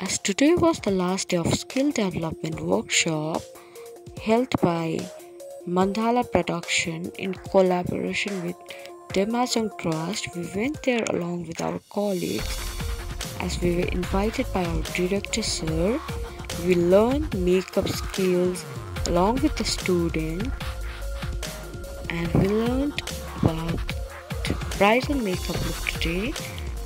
As today was the last day of skill development workshop held by Mandala Production in collaboration with Demazon Trust, we went there along with our colleagues as we were invited by our director sir. We learned makeup skills along with the student and we learned about bridal makeup look today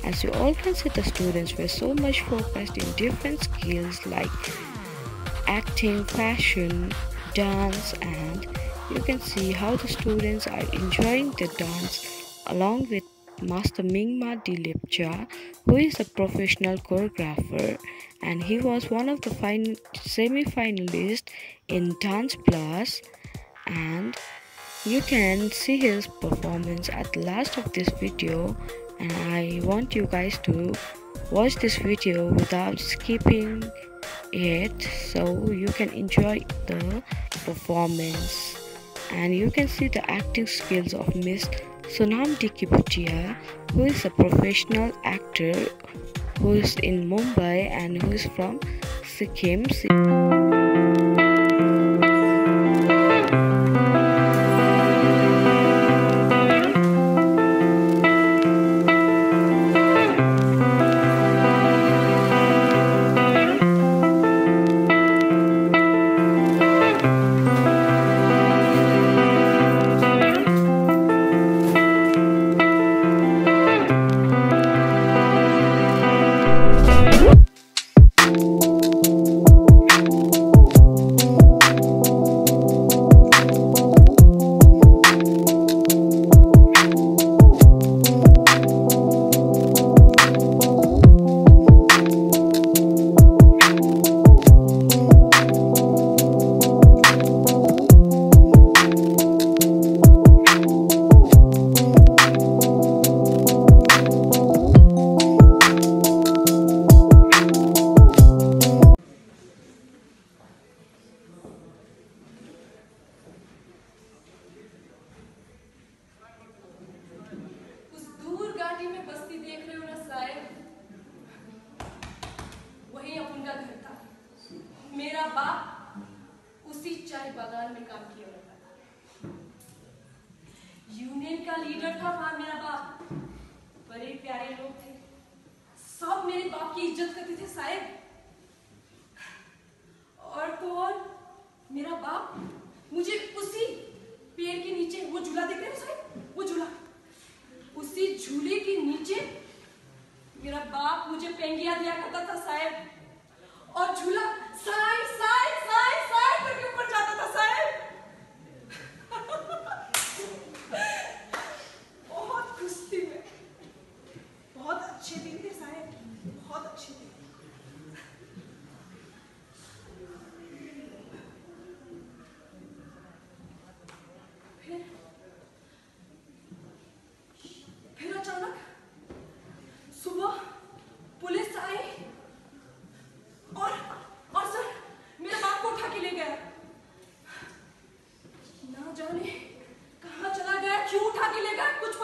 as you all can see, the students were so much focused in different skills like acting, fashion, dance, and you can see how the students are enjoying the dance along with Master Mingma D Lepcha, who is a professional choreographer, and he was one of the fin- semi-finalists in Dance Plus, and you can see his performance at the last of this video and I want you guys to watch this video without skipping it so you can enjoy the performance and you can see the acting skills of Miss Sonam Dike Bhutia who is a professional actor who is in Mumbai and who is from Sikkim. मेरा बाप उसी चाय बागान में काम किया करता था। यूनियन का लीडर था वहाँ मेरा बाप। बड़े प्यारे लोग थे। सब मेरे बाप की इज़्ज़त करते थे साहेब। और तो और मेरा बाप मुझे उसी पेड़ के नीचे, वो झूला देख रहे हो साहेब? वो झूला। उसी झूले के नीचे मेरा बाप मुझे पेंगिया दिया करता था साहेब। और झूला Time, sorry.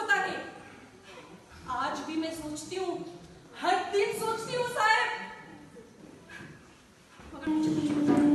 पता नहीं। आज भी मैं सोचती हूँ, हर दिन सोचती हूँ साहब। मगर मुझे कुछ पता